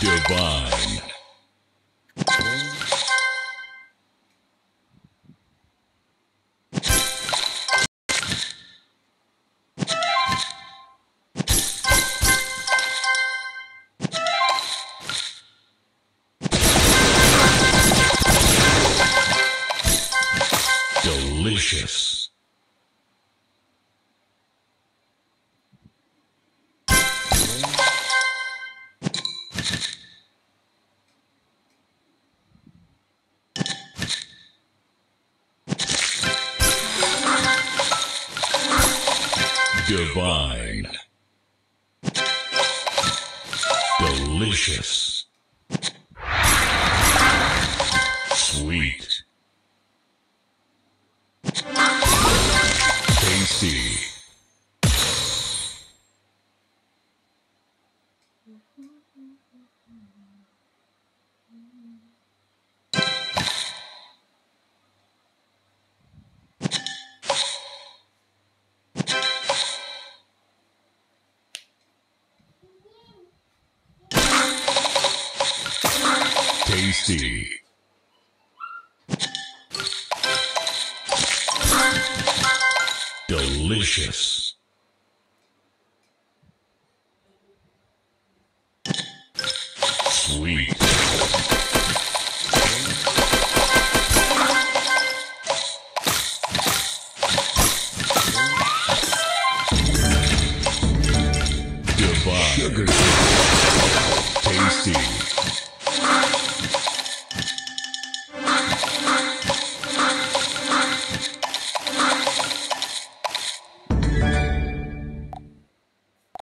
Divine. Delicious. Divine. Delicious. Sweet. Tasty. Tasty. Delicious. Sweet. Divine. Sugar. Tasty.